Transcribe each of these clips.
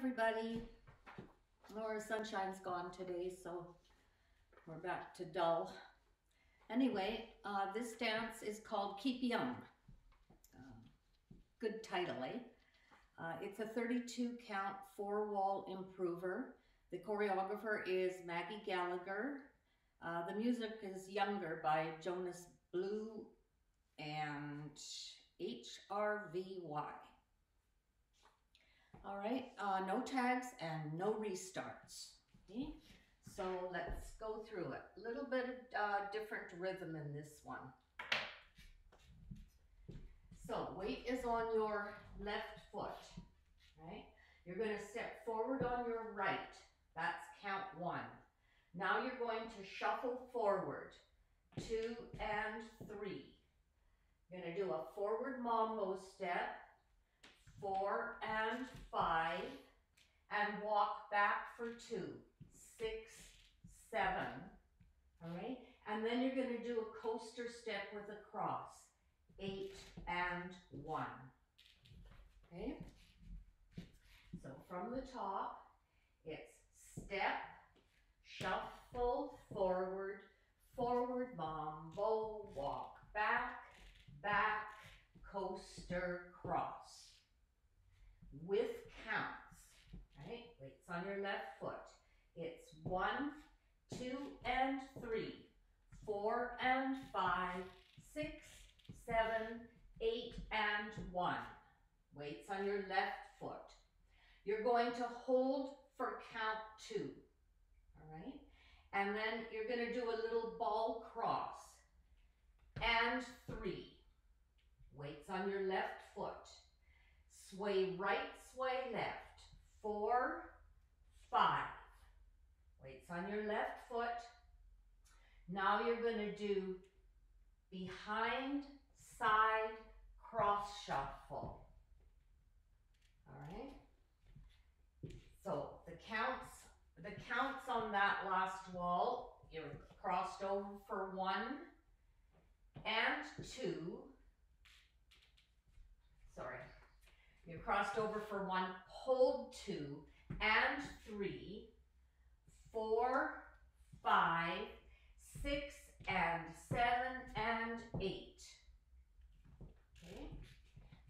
everybody. Laura Sunshine's gone today, so we're back to dull. Anyway, uh, this dance is called Keep Young. Um, good title, eh? Uh, it's a 32 count four wall improver. The choreographer is Maggie Gallagher. Uh, the music is Younger by Jonas Blue and HRVY. All right, uh, no tags and no restarts. Okay, so let's go through it. A little bit of uh, different rhythm in this one. So weight is on your left foot, right? You're going to step forward on your right. That's count one. Now you're going to shuffle forward, two and three. You're going to do a forward mambo step, four and walk back for two, six, seven, all right? And then you're gonna do a coaster step with a cross, eight and one, okay? So from the top, it's step, shuffle forward, forward mambo, walk back, back, coaster, cross with counts, Weights on your left foot. It's one, two, and three, four, and five, six, seven, eight, and one. Weights on your left foot. You're going to hold for count two, all right? And then you're gonna do a little ball cross. And three. Weights on your left foot. Sway right, sway left. Four, five. Weights on your left foot. Now you're going to do behind, side, cross shuffle. All right? So the counts, the counts on that last wall, you're crossed over for one and two. Sorry, you crossed over for one, hold two, and three, four, five, six, and seven, and eight. Okay,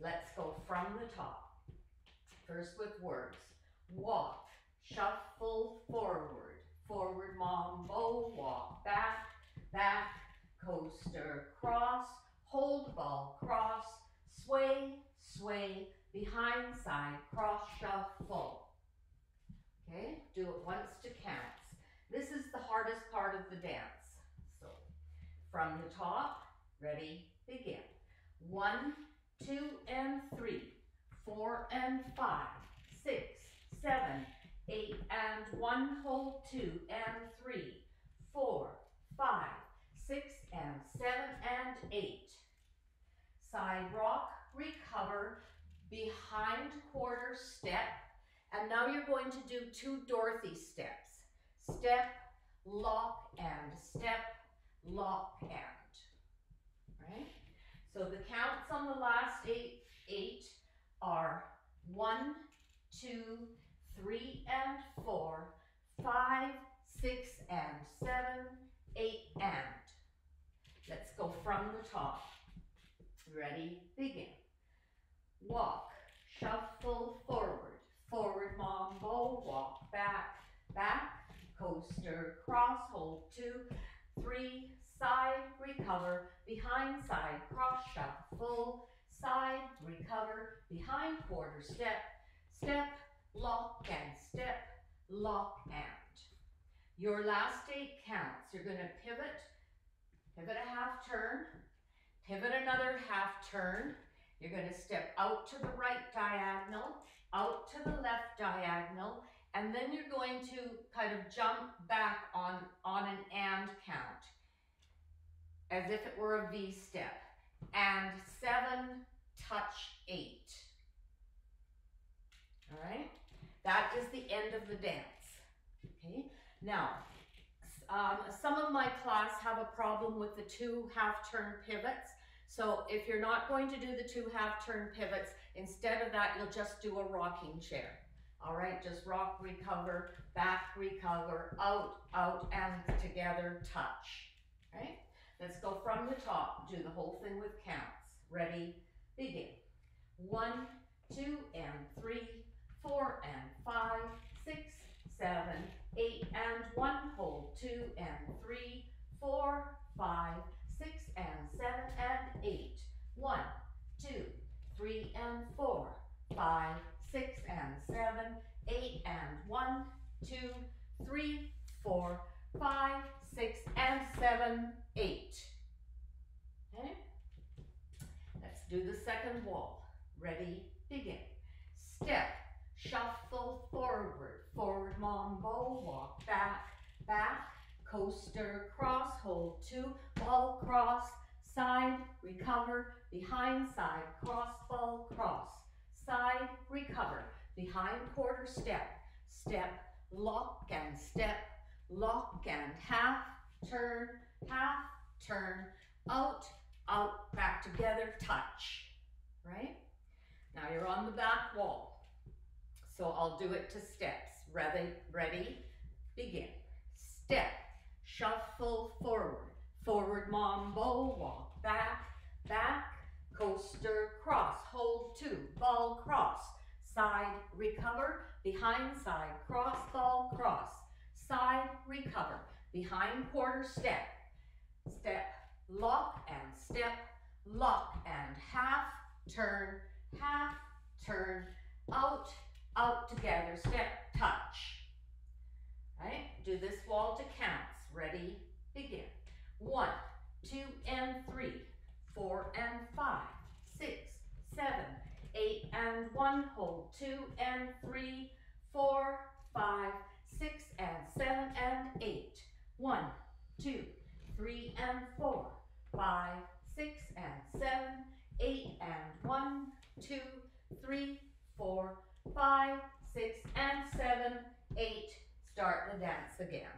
let's go from the top. First with words. Walk, shuffle forward, forward mambo, walk back, back, coaster, cross, hold ball, cross, sway, sway, behind side, cross shuffle. Okay, do it once to counts. This is the hardest part of the dance. So from the top, ready, begin. One, two, and three, four, and five, six, seven, eight, and one, hold two, and three, four, five, six, and seven, and eight. Side rock, recover, behind quarter step, and now you're going to do two Dorothy steps. Step, lock, and step, lock, and. Right? So the counts on the last eight, eight are one, two, three, and four, five, six, and seven, eight, and. Let's go from the top. Ready, begin walk, shuffle forward, forward mambo, walk back, back, coaster, cross, hold two, three, side, recover, behind side, cross, shuffle, side, recover, behind quarter step, step, lock and step, lock and. Your last eight counts, you're gonna pivot, pivot a half turn, pivot another half turn, you're going to step out to the right diagonal, out to the left diagonal, and then you're going to kind of jump back on, on an and count as if it were a V step. And seven, touch eight. All right? That is the end of the dance. Okay? Now, um, some of my class have a problem with the two half turn pivots. So if you're not going to do the two half turn pivots, instead of that, you'll just do a rocking chair. All right, just rock, recover, back, recover, out, out, and together, touch. Right? Let's go from the top. Do the whole thing with counts. Ready? Begin. One, two, and three, four, and five, six, seven, eight, and one. Hold two, and three, four, five, six, and seven, and eight. One, two, three, and four, five, six, and seven, eight, and one, two, three, four, five, six, and seven, eight. Okay? Let's do the second wall. Ready, begin. Step, shuffle forward, forward mambo, walk back, back, coaster, cross, hold two, ball cross, side, recover, behind. Side, cross, ball, cross, side, recover, behind. Quarter. Step, step, lock and step, lock and half, turn, half, turn, out, out, back together, touch, right? Now you're on the back wall. So I'll do it to steps. Ready, ready, begin. Step, shuffle forward, forward mambo, walk back, back, coaster, cross, hold two, ball, cross, side, recover, behind side, cross, cross, side, recover, behind quarter step, step, lock and step, lock and half, turn, half, turn, out, out together, step, touch. Right? Do this wall to counts. Ready, begin. One, two, and three, four, and five, six, seven, eight, and one, hold. Two, and three, four, five, six, and seven, and eight. One, two, three, and four, five, six, and seven, eight, and one, two, three, four, five, six, and seven, eight. Start the dance again.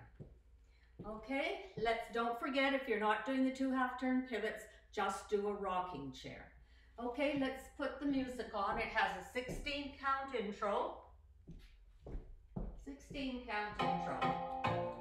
Okay, let's don't forget if you're not doing the two half turn pivots, just do a rocking chair. Okay, let's put the music on. It has a 16 count intro. 16 count intro. Six,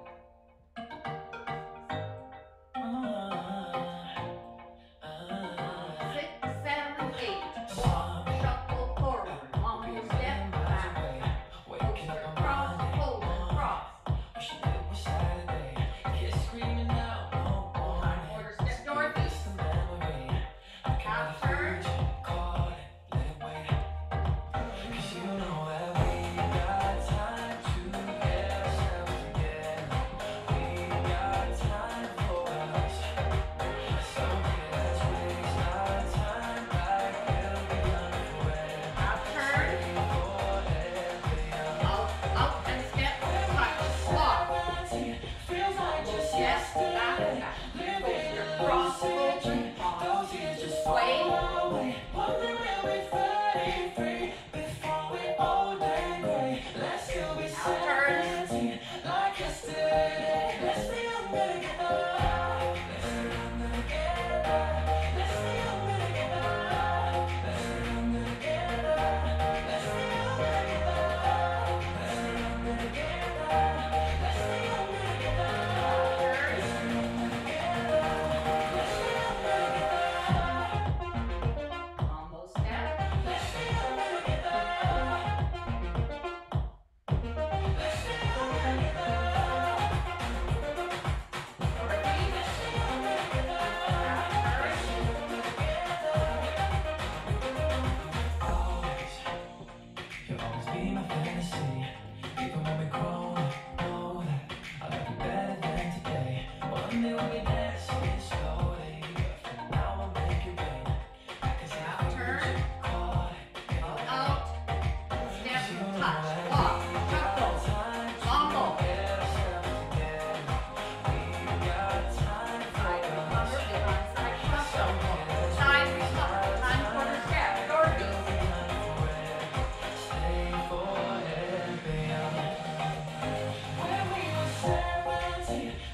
seventeen.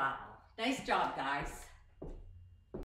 Bottle. Nice job, guys.